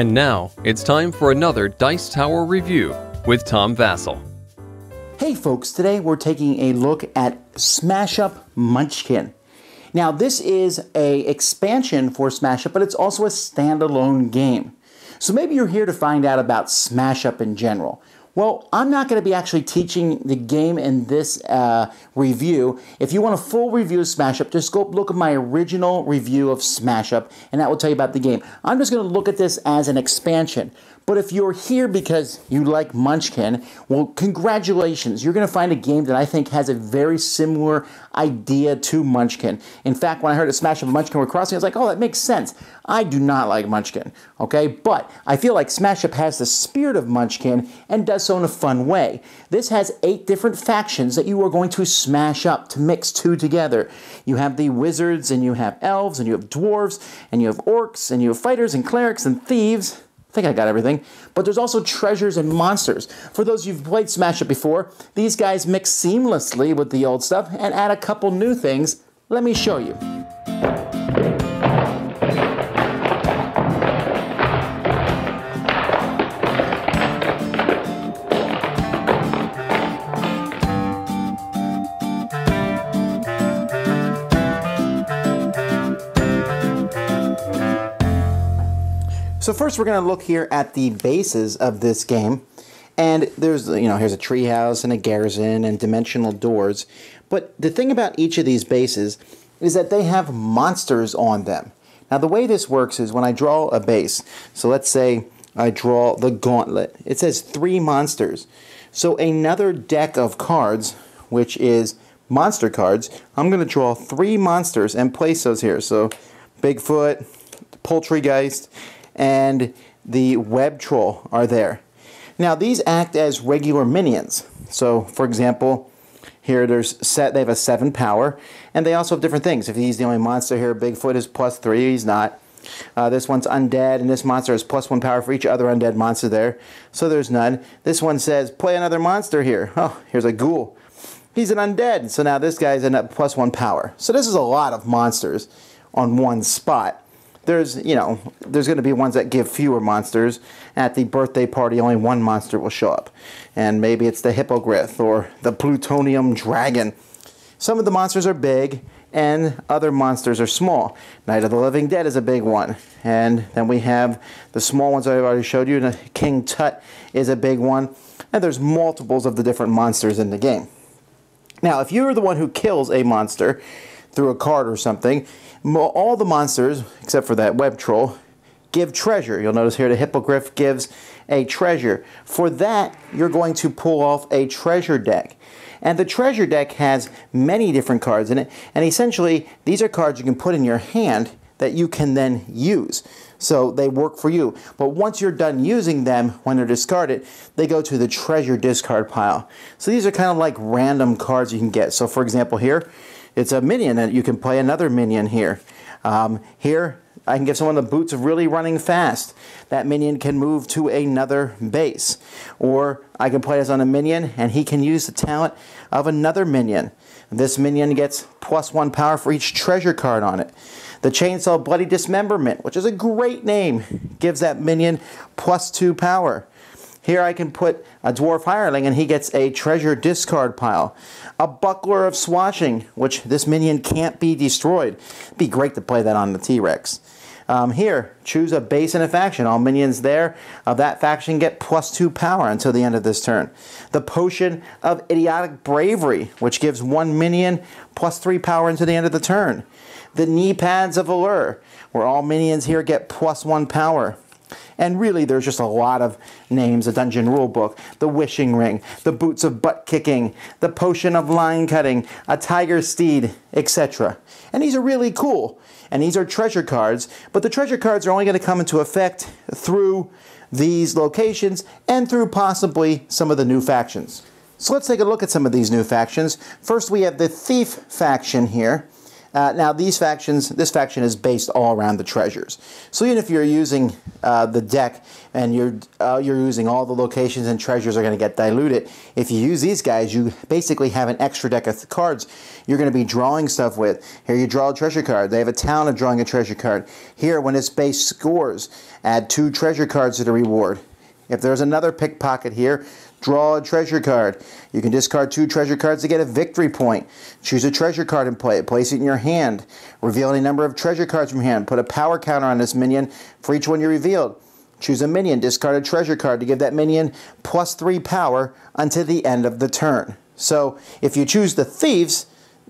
And now it's time for another Dice Tower review with Tom Vasel. Hey folks, today we're taking a look at Smash Up Munchkin. Now this is a expansion for Smash Up, but it's also a standalone game. So maybe you're here to find out about Smash Up in general. Well, I'm not going to be actually teaching the game in this uh, review. If you want a full review of Smash Up, just go look at my original review of Smash Up, and that will tell you about the game. I'm just going to look at this as an expansion. But if you're here because you like Munchkin, well, congratulations. You're going to find a game that I think has a very similar idea to Munchkin. In fact, when I heard a Smash Up Munchkin were crossing, I was like, oh, that makes sense. I do not like Munchkin, okay? But I feel like Smash Up has the spirit of Munchkin and does so in a fun way. This has eight different factions that you are going to smash up to mix two together. You have the wizards, and you have elves, and you have dwarves, and you have orcs, and you have fighters, and clerics, and thieves. I think I got everything. But there's also treasures and monsters. For those who've played Smash Up before, these guys mix seamlessly with the old stuff and add a couple new things. Let me show you. So first we're going to look here at the bases of this game. And there's, you know, here's a treehouse and a garrison and dimensional doors. But the thing about each of these bases is that they have monsters on them. Now the way this works is when I draw a base, so let's say I draw the gauntlet. It says three monsters. So another deck of cards, which is monster cards, I'm going to draw three monsters and place those here. So Bigfoot, Poultrygeist, and the web troll are there. Now these act as regular minions. So for example, here there's set they have a seven power, and they also have different things. If he's the only monster here, Bigfoot is plus three. He's not. Uh, this one's undead, and this monster has plus one power for each other undead monster there. So there's none. This one says play another monster here. Oh, here's a ghoul. He's an undead, so now this guy's a plus one power. So this is a lot of monsters on one spot there's you know there's going to be ones that give fewer monsters. At the birthday party only one monster will show up. And maybe it's the hippogriff or the plutonium dragon. Some of the monsters are big and other monsters are small. Night of the living dead is a big one. And then we have the small ones i've already showed you. King tut is a big one. And there's multiples of the different monsters in the game. Now if you're the one who kills a monster through a card or something all the monsters, except for that web troll, give treasure. You'll notice here the hippogriff gives a treasure. For that, you're going to pull off a treasure deck. And the treasure deck has many different cards in it. And essentially, these are cards you can put in your hand that you can then use. So they work for you. But once you're done using them, when they're discarded, they go to the treasure discard pile. So these are kind of like random cards you can get. So for example here, it's a minion, and you can play another minion here. Um, here, I can give someone the boots of really running fast. That minion can move to another base. Or I can play this on a minion, and he can use the talent of another minion. This minion gets plus one power for each treasure card on it. The Chainsaw Bloody Dismemberment, which is a great name, gives that minion plus two power. Here I can put a Dwarf Hireling and he gets a treasure discard pile. A Buckler of Swashing, which this minion can't be destroyed. It'd be great to play that on the T-Rex. Um, here, choose a base and a faction. All minions there of that faction get plus two power until the end of this turn. The Potion of Idiotic Bravery, which gives one minion plus three power until the end of the turn. The Knee Pads of Allure, where all minions here get plus one power. And really, there's just a lot of names, a dungeon rule book, the wishing ring, the boots of butt kicking, the potion of line cutting, a tiger steed, etc. And these are really cool. And these are treasure cards, but the treasure cards are only going to come into effect through these locations and through possibly some of the new factions. So let's take a look at some of these new factions. First, we have the Thief faction here. Uh, now these factions, this faction is based all around the treasures. So even if you're using uh, the deck and you're uh, you're using all the locations and treasures are going to get diluted, if you use these guys, you basically have an extra deck of cards you're going to be drawing stuff with. Here you draw a treasure card. They have a talent of drawing a treasure card. Here, when its base scores, add two treasure cards to the reward. If there's another pickpocket here, Draw a treasure card. You can discard two treasure cards to get a victory point. Choose a treasure card and play it. Place it in your hand. Reveal any number of treasure cards from hand. Put a power counter on this minion for each one you revealed. Choose a minion. Discard a treasure card to give that minion plus three power until the end of the turn. So if you choose the thieves,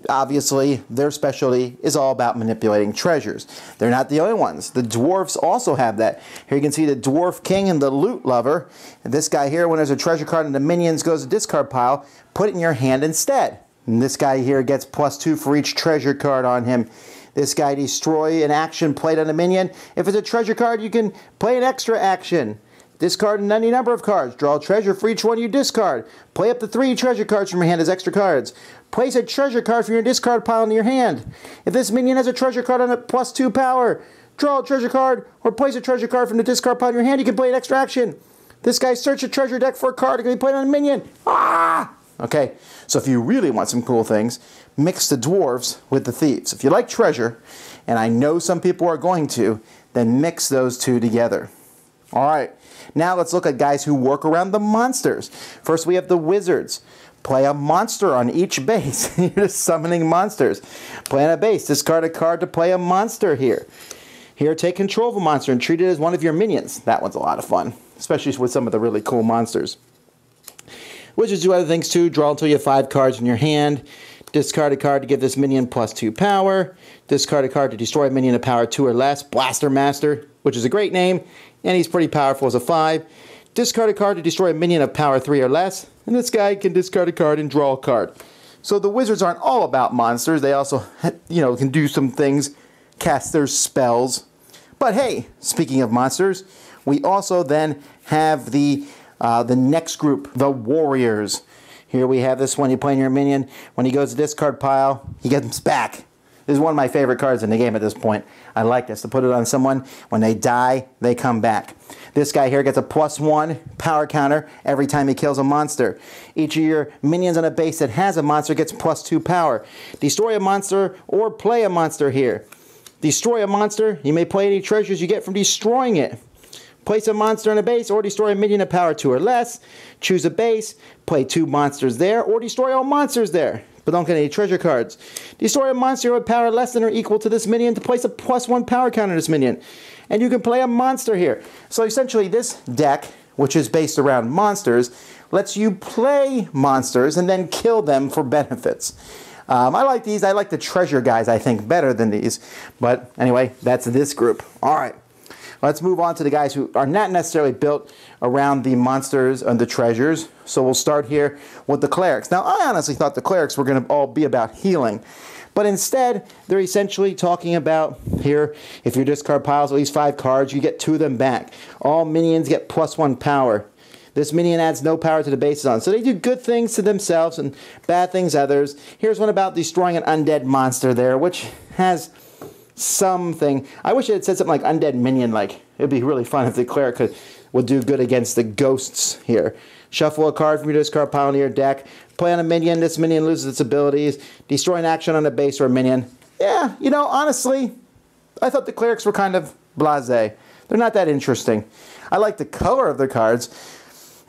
obviously their specialty is all about manipulating treasures. They're not the only ones. The dwarfs also have that. Here you can see the dwarf king and the loot lover. This guy here, when there's a treasure card and the minions goes to discard pile, put it in your hand instead. And this guy here gets plus two for each treasure card on him. This guy destroy an action played on a minion. If it's a treasure card, you can play an extra action. Discard any number of cards. Draw a treasure for each one you discard. Play up to three treasure cards from your hand as extra cards. Place a treasure card from your discard pile into your hand. If this minion has a treasure card on it plus two power, draw a treasure card or place a treasure card from the discard pile in your hand. You can play an extra action. This guy search a treasure deck for a card. It can be played on a minion. Ah! Okay, so if you really want some cool things, mix the dwarves with the thieves. If you like treasure, and I know some people are going to, then mix those two together. All right, now let's look at guys who work around the monsters. First, we have the wizards. Play a monster on each base. You're just summoning monsters. Play a base. Discard a card to play a monster here. Here, take control of a monster and treat it as one of your minions. That one's a lot of fun, especially with some of the really cool monsters. Wizards do other things too. Draw until you have five cards in your hand. Discard a card to give this minion plus two power. Discard a card to destroy a minion of power two or less. Blaster Master, which is a great name, and he's pretty powerful as a five. Discard a card to destroy a minion of power 3 or less, and this guy can discard a card and draw a card. So the wizards aren't all about monsters, they also, you know, can do some things, cast their spells. But hey, speaking of monsters, we also then have the, uh, the next group, the warriors. Here we have this one, you play in your minion, when he goes to discard pile, he gets back. This is one of my favorite cards in the game at this point. I like this, to put it on someone, when they die, they come back. This guy here gets a plus one power counter every time he kills a monster. Each of your minions on a base that has a monster gets plus two power. Destroy a monster or play a monster here. Destroy a monster, you may play any treasures you get from destroying it. Place a monster on a base or destroy a minion of power 2 or less. Choose a base, play two monsters there, or destroy all monsters there. But don't get any treasure cards. Destroy a monster with power less than or equal to this minion to place a plus one power counter on this minion and you can play a monster here. So essentially this deck, which is based around monsters, lets you play monsters and then kill them for benefits. Um, I like these. I like the treasure guys, I think, better than these. But anyway, that's this group. All right. Let's move on to the guys who are not necessarily built around the monsters and the treasures. So we'll start here with the clerics. Now, I honestly thought the clerics were going to all be about healing. But instead, they're essentially talking about here, if your discard piles at least five cards, you get two of them back. All minions get plus one power. This minion adds no power to the bases on. So they do good things to themselves and bad things others. Here's one about destroying an undead monster there, which has something. I wish it had said something like undead minion. Like it'd be really fun if the cleric could would do good against the ghosts here. Shuffle a card from your discard pile into your deck. Play on a minion. This minion loses its abilities. Destroy an action on a base or a minion. Yeah, you know, honestly, I thought the clerics were kind of blase. They're not that interesting. I like the color of their cards,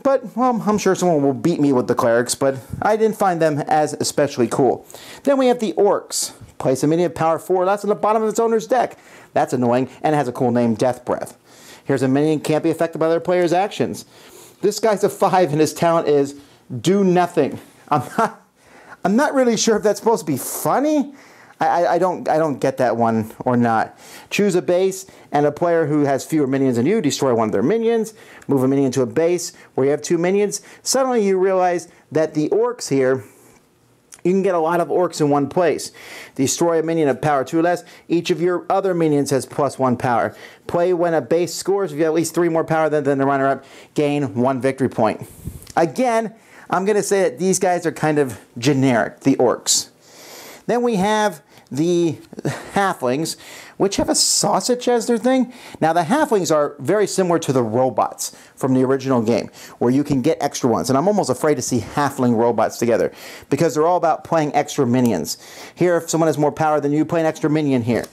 but, well, I'm sure someone will beat me with the clerics, but I didn't find them as especially cool. Then we have the orcs. Place a minion of power 4. That's on the bottom of its owner's deck. That's annoying, and it has a cool name, Death Breath. Here's a minion can't be affected by their player's actions. This guy's a 5, and his talent is do nothing. I'm not, I'm not really sure if that's supposed to be funny. I, I, don't I don't get that one or not. Choose a base and a player who has fewer minions than you, destroy one of their minions, move a minion to a base where you have two minions. Suddenly you realize that the orcs here, you can get a lot of orcs in one place. Destroy a minion of power 2 less. Each of your other minions has plus 1 power. Play when a base scores, if you have at least 3 more power than, than the runner-up, gain 1 victory point. Again, I'm going to say that these guys are kind of generic, the orcs. Then we have the halflings, which have a sausage as their thing. Now, the halflings are very similar to the robots from the original game, where you can get extra ones. And I'm almost afraid to see halfling robots together because they're all about playing extra minions. Here, if someone has more power than you, play an extra minion here.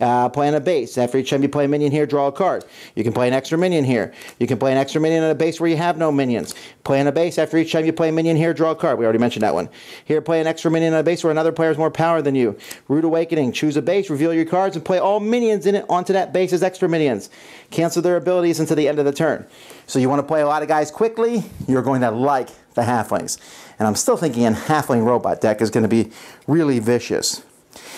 Uh, play on a base. After each time you play a minion here, draw a card. You can play an extra minion here. You can play an extra minion on a base where you have no minions. Play on a base. After each time you play a minion here, draw a card. We already mentioned that one. Here, play an extra minion on a base where another player has more power than you. Root Awakening. Choose a base, reveal your cards, and play all minions in it onto that base as extra minions. Cancel their abilities until the end of the turn. So you want to play a lot of guys quickly, you're going to like the Halflings. And I'm still thinking a Halfling Robot deck is going to be really vicious.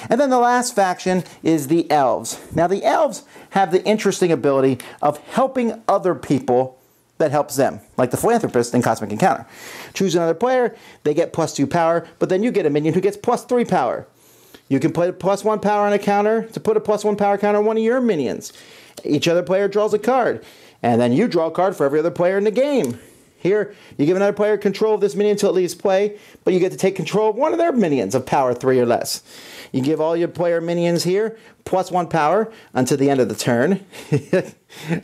And then the last faction is the elves. Now, the elves have the interesting ability of helping other people that helps them, like the philanthropist in Cosmic Encounter. Choose another player, they get plus two power, but then you get a minion who gets plus three power. You can play a plus one power on a counter to put a plus one power counter on one of your minions. Each other player draws a card, and then you draw a card for every other player in the game. Here, you give another player control of this minion until it leaves play, but you get to take control of one of their minions of power 3 or less. You give all your player minions here plus 1 power until the end of the turn.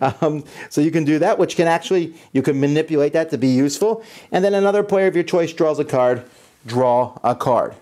um, so you can do that, which can actually, you can manipulate that to be useful. And then another player of your choice draws a card, draw a card.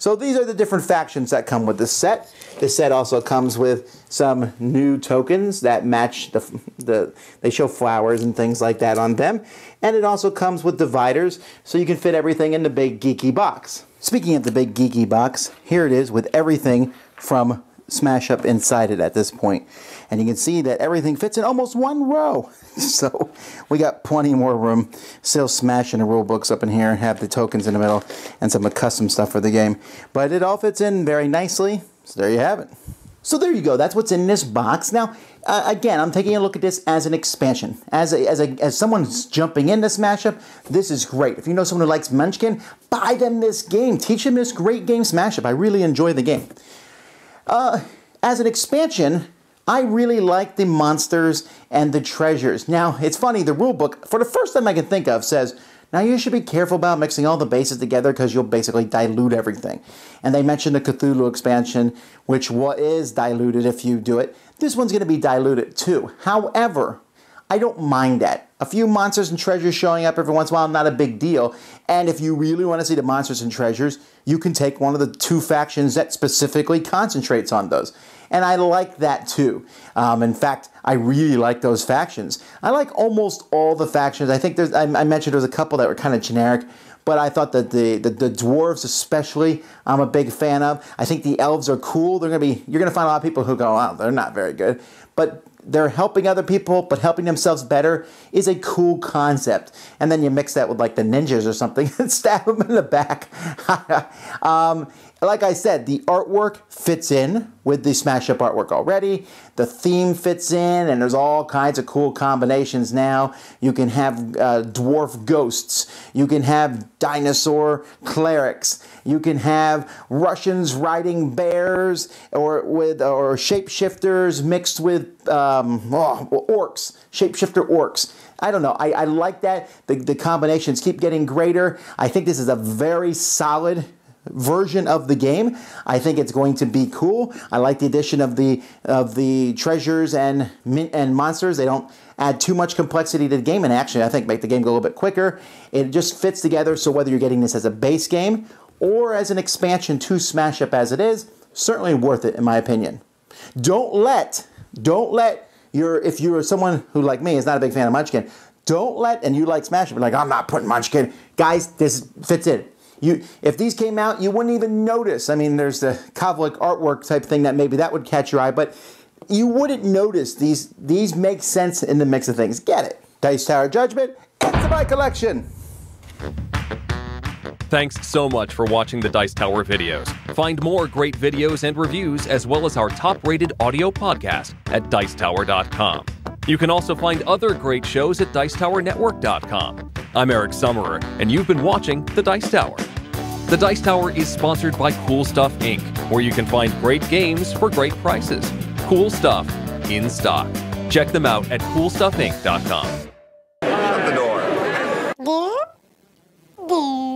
So these are the different factions that come with this set. This set also comes with some new tokens that match the, the they show flowers and things like that on them. And it also comes with dividers so you can fit everything in the big geeky box. Speaking of the big geeky box, here it is with everything from Smash Up inside it at this point. And you can see that everything fits in almost one row. So we got plenty more room. Still smashing the rule books up in here, have the tokens in the middle, and some custom stuff for the game. But it all fits in very nicely. So there you have it. So there you go. That's what's in this box. Now, uh, again, I'm taking a look at this as an expansion. As a, as a, as someone's jumping into Smash Up, this is great. If you know someone who likes Munchkin, buy them this game. Teach them this great game, Smash Up. I really enjoy the game. Uh, as an expansion, I really like the monsters and the treasures. Now, it's funny, the rulebook, for the first time I can think of, says, now you should be careful about mixing all the bases together because you'll basically dilute everything. And they mentioned the Cthulhu expansion, which is diluted if you do it. This one's going to be diluted too. However, I don't mind that. A few monsters and treasures showing up every once in a while, not a big deal. And if you really want to see the monsters and treasures, you can take one of the two factions that specifically concentrates on those. And I like that too. Um, in fact, I really like those factions. I like almost all the factions. I think there's, I, I mentioned there's a couple that were kind of generic, but I thought that the, the, the dwarves especially, I'm a big fan of. I think the elves are cool. They're gonna be, you're gonna find a lot of people who go, oh, they're not very good. But they're helping other people, but helping themselves better is a cool concept. And then you mix that with like the ninjas or something and stab them in the back. um, like I said, the artwork fits in with the Smash Up artwork already. The theme fits in, and there's all kinds of cool combinations now. You can have uh, dwarf ghosts. You can have dinosaur clerics. You can have Russians riding bears, or with or shapeshifters mixed with um, oh, orcs, shapeshifter orcs. I don't know. I, I like that. The, the combinations keep getting greater. I think this is a very solid version of the game. I think it's going to be cool. I like the addition of the of the treasures and and monsters. They don't add too much complexity to the game, and actually, I think make the game go a little bit quicker. It just fits together. So whether you're getting this as a base game or as an expansion to Smash Up as it is, certainly worth it in my opinion. Don't let don't let your if you're someone who like me is not a big fan of Munchkin. Don't let and you like Smash Up, like I'm not putting Munchkin. Guys, this fits in you, if these came out, you wouldn't even notice. I mean, there's the Kovalic artwork type thing that maybe that would catch your eye, but you wouldn't notice these. These make sense in the mix of things. Get it? Dice Tower Judgment. It's my collection. Thanks so much for watching the Dice Tower videos. Find more great videos and reviews, as well as our top rated audio podcast at Dicetower.com. You can also find other great shows at Dicetowernetwork.com. I'm Eric Summerer, and you've been watching The Dice Tower. The Dice Tower is sponsored by Cool Stuff Inc., where you can find great games for great prices. Cool stuff in stock. Check them out at CoolStuffInc.com. Shut the door. There? There.